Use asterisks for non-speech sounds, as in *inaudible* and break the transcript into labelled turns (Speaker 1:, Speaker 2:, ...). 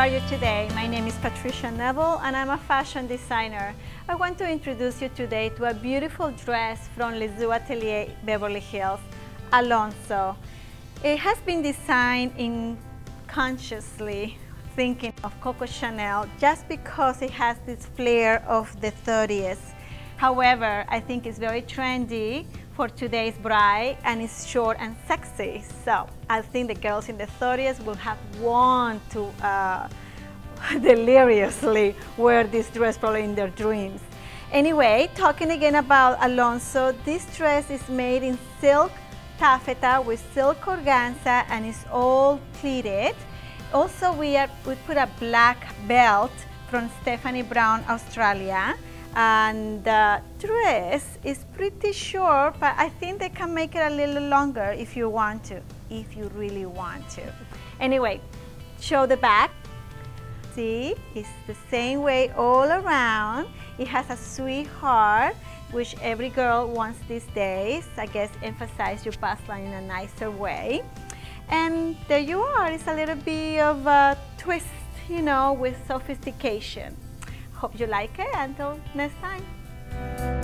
Speaker 1: are you today? My name is Patricia Nevil and I'm a fashion designer. I want to introduce you today to a beautiful dress from Lezu Atelier Beverly Hills, Alonso. It has been designed in consciously thinking of Coco Chanel just because it has this flair of the 30s. However, I think it's very trendy for today's bride and it's short and sexy. So I think the girls in the 30s will have want to uh, *laughs* deliriously wear this dress probably in their dreams. Anyway, talking again about Alonso, this dress is made in silk taffeta with silk organza and it's all pleated. Also, we, are, we put a black belt from Stephanie Brown, Australia. And the dress is pretty short, but I think they can make it a little longer if you want to, if you really want to. Anyway, show the back. See, it's the same way all around. It has a sweetheart, which every girl wants these days. I guess emphasize your bust line in a nicer way. And there you are, it's a little bit of a twist, you know, with sophistication. Hope you like it. Until next time.